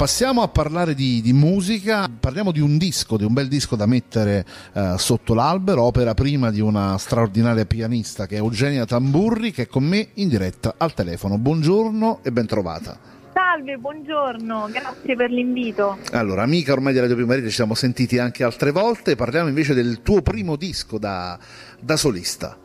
Passiamo a parlare di, di, musica, parliamo di un disco, di un bel disco da mettere eh, sotto l'albero, opera prima di una straordinaria pianista che è Eugenia Tamburri che è con me in diretta al telefono. Buongiorno e ben trovata. Salve, buongiorno, grazie per l'invito. Allora, amica ormai di Radio Primaria ci siamo sentiti anche altre volte, parliamo invece del tuo primo disco da, da solista.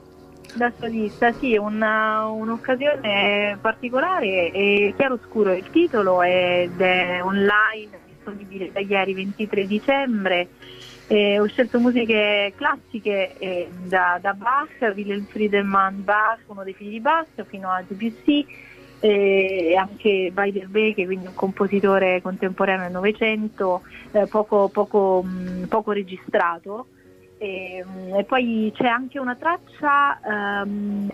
Da solista, sì, una, un'occasione particolare e chiaroscuro il titolo ed è online, disponibile da ieri 23 dicembre. Eh, ho scelto musiche classiche eh, da, da, Bach, Wilhelm Friedemann Bach, uno dei figli di Bach, fino a Debussy e anche Beiderbecke, quindi un compositore contemporaneo del Novecento, eh, poco, poco, poco registrato. E, e, poi c'è anche una traccia um,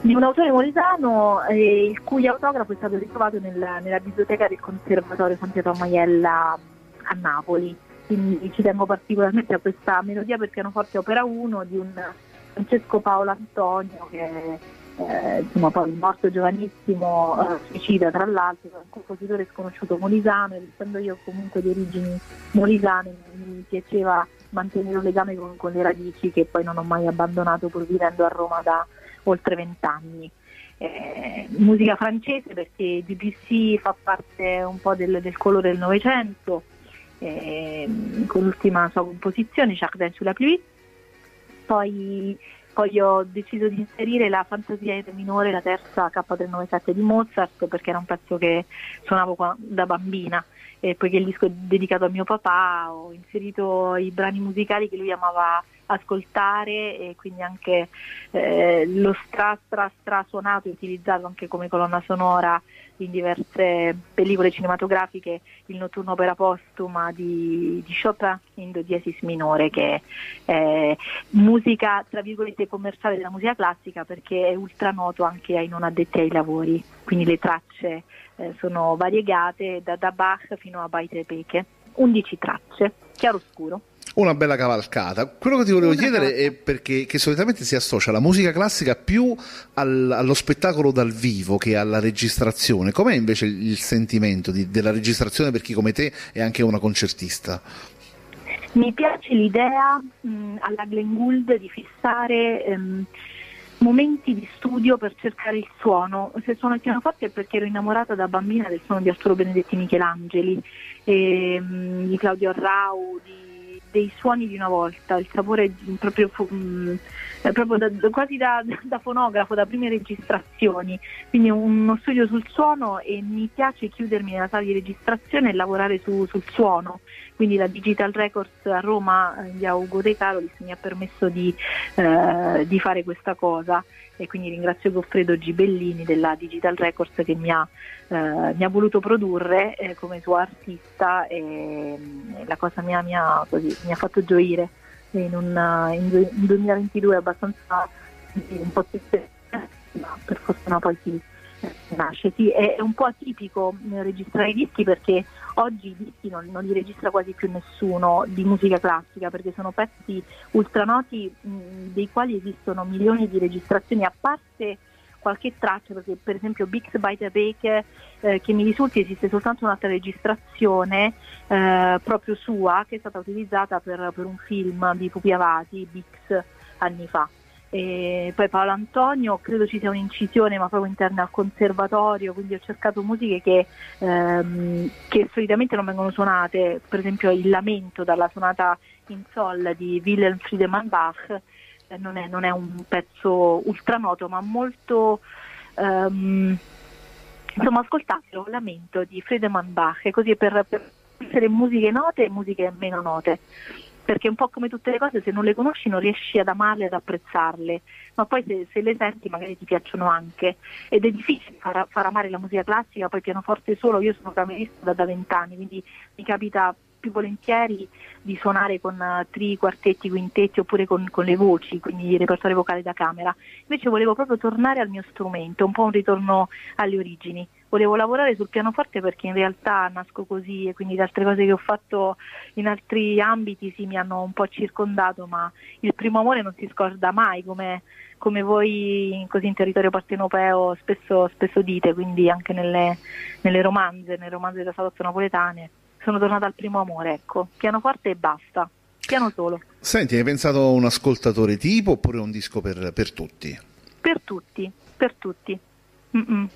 di un autore molisano eh, il cui autografo è stato ritrovato nel, nella biblioteca del Conservatorio San Pietro Maiella a Napoli. Quindi ci tengo particolarmente a questa melodia per pianoforte opera 1 di un Francesco Paolo Antonio che eh, insomma, poi morto giovanissimo, eh, suicida tra l'altro, un compositore sconosciuto molisano, ed essendo io comunque di origini molisane mi piaceva mantenere un legame con, con, le radici che poi non ho mai abbandonato pur vivendo a Roma da oltre vent'anni. Eh, musica francese perché Debussy fa parte un po' del, del colore del Novecento, eh, con l'ultima sua composizione, Jardin sulla pluie. Poi poi ho deciso di inserire la fantasia in minore, la terza K397 di Mozart, perché era un pezzo che suonavo da bambina e poiché il disco è dedicato a mio papà ho inserito i brani musicali che lui amava ascoltare e quindi anche eh, lo stra stra stra suonato utilizzato anche come colonna sonora in diverse pellicole cinematografiche il notturno opera postuma di, di Chopin in do diesis minore che è musica tra virgolette commerciale della musica classica perché è ultra noto anche ai non addetti ai lavori. Quindi le tracce eh, sono variegate da, da Bach fino a Beiderbecke 11 tracce chiaroscuro una bella cavalcata. Quello che ti volevo una chiedere cavalcata. è perché che solitamente si associa la musica classica più al, allo spettacolo dal vivo che alla registrazione. Com'è invece il sentimento di, della registrazione per chi come te è anche una concertista? Mi piace l'idea mh, alla Glenn Gould di fissare ehm, momenti di studio per cercare il suono. Se suono il pianoforte è perché ero innamorata da bambina del suono di Arturo Benedetti Michelangeli, e, mh, di Claudio Arrau, di dei suoni di una volta, il sapore proprio, mh, proprio da, quasi da, da, fonografo, da prime registrazioni, quindi uno studio sul suono e mi piace chiudermi nella sala di registrazione e lavorare su, sul suono, quindi la Digital Records a Roma di Augo De Carolis mi ha permesso di, eh, di fare questa cosa e quindi ringrazio Goffredo Gibellini della Digital Records che mi ha, eh, mi ha voluto produrre eh, come suo artista. E, e la cosa mia, mia, così, mi ha fatto gioire in, un, in, in 2022 abbastanza un po' triste, ma per fortuna poi si nasce. Sì, è un po' atipico eh, registrare i dischi perché oggi i dischi non, non, li registra quasi più nessuno di musica classica perché sono pezzi ultranoti mh, dei quali esistono milioni di registrazioni a parte qualche traccia perché per esempio Bix by the Bake eh, che mi risulti esiste soltanto un'altra registrazione eh, proprio sua che è stata utilizzata per, per un film di Pupi Avati, Bix anni fa e poi Paolo Antonio, credo ci sia un'incisione ma proprio interna al conservatorio, quindi ho cercato musiche che, ehm, che solitamente non vengono suonate, per esempio il lamento dalla sonata in sol di Wilhelm Friedemann Bach, eh, non, è, non, è, un pezzo ultranoto ma molto... Ehm, insomma ascoltatelo, lamento di Friedemann Bach, così per, per essere musiche note e musiche meno note perché un po' come tutte le cose se non le conosci non riesci ad amarle, ad apprezzarle, ma poi se, se le senti magari ti piacciono anche. Ed è difficile far, far, amare la musica classica, poi pianoforte solo, io sono camerista da vent'anni, quindi mi capita più volentieri di suonare con uh, tri, quartetti, quintetti oppure con, con, le voci, quindi il repertorio vocale da camera. Invece volevo proprio tornare al mio strumento, un po' un ritorno alle origini volevo lavorare sul pianoforte perché in realtà nasco così e quindi le altre cose che ho fatto in altri ambiti sì mi hanno un po' circondato, ma il primo amore non si scorda mai come, come voi così in territorio partenopeo spesso, spesso dite, quindi anche nelle, nelle romanze, nelle romanze da salotto napoletane sono tornata al primo amore, ecco, pianoforte e basta, piano solo. Senti, hai pensato a un ascoltatore tipo oppure un disco per, per tutti? Per tutti, per tutti. Mm-mm.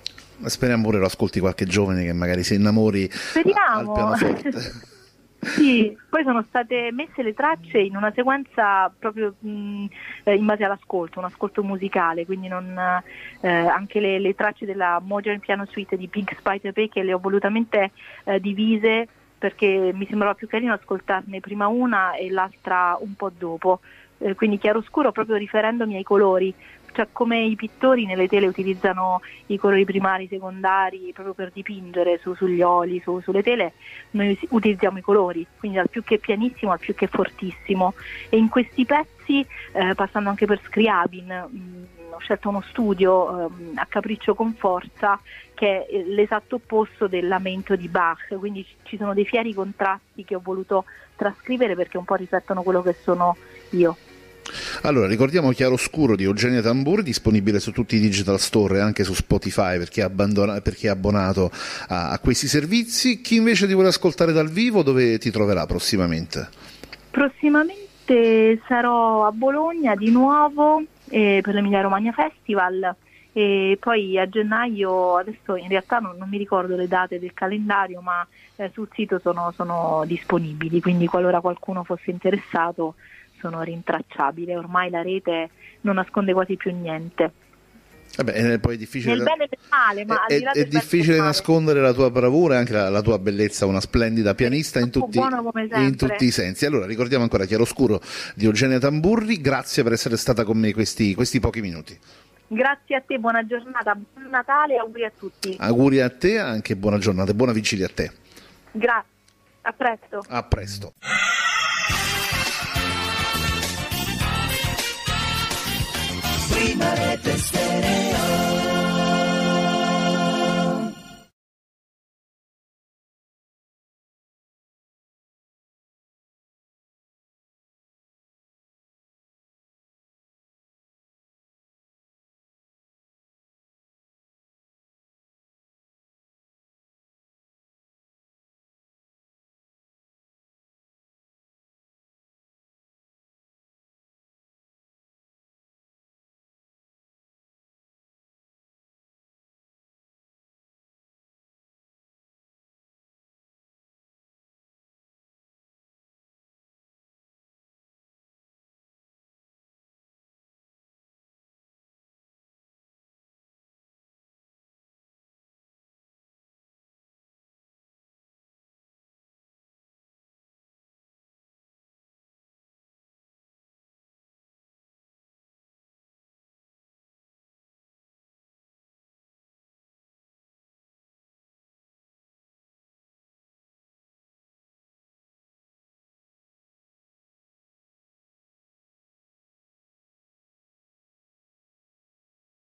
Speriamo pure lo ascolti qualche giovane che magari si innamori Speriamo. al pianoforte. Sì, poi sono state messe le tracce in una sequenza proprio mh, in base all'ascolto, un ascolto musicale, quindi non, eh, anche le, le, tracce della Modern Piano Suite di Pink Spider che le ho volutamente eh, divise perché mi sembrava più carino ascoltarne prima una e l'altra un po' dopo, eh, quindi chiaroscuro proprio riferendomi ai colori, cioè come i pittori nelle tele utilizzano i colori primari, secondari proprio per dipingere su, sugli oli, su, sulle tele, noi utilizziamo i colori, quindi dal più che pianissimo al più che fortissimo e in questi pezzi, eh, passando anche per Scriabin, mh, mm, ho scelto uno studio eh, a capriccio con forza che è l'esatto opposto del lamento di Bach, quindi ci sono dei fieri contrasti che ho voluto trascrivere perché un po' riflettono quello che sono io. Allora, ricordiamo Chiaroscuro di Eugenia Tamburi, disponibile su tutti i digital store e anche su Spotify per chi è, per chi è abbonato a, a, questi servizi. Chi invece ti vuole ascoltare dal vivo, dove ti troverà prossimamente? Prossimamente sarò a Bologna di nuovo eh, per l'Emilia Romagna Festival e poi a gennaio, adesso in realtà non, non mi ricordo le date del calendario, ma eh, sul sito sono, sono disponibili, quindi qualora qualcuno fosse interessato sono rintracciabili, ormai la rete non nasconde quasi più niente. Vabbè, poi è difficile, nel bene e nel male, ma è, è difficile nascondere la tua bravura e anche la, la, tua bellezza, una splendida pianista in tutti, in tutti, i sensi. Allora, ricordiamo ancora Chiaroscuro di Eugenia Tamburri, grazie per essere stata con me questi, questi pochi minuti. Grazie a te, buona giornata, buon Natale e auguri a tutti. Auguri a te, anche buona giornata e buona vigilia a te. Grazie, a presto. A presto. Prima rete stereo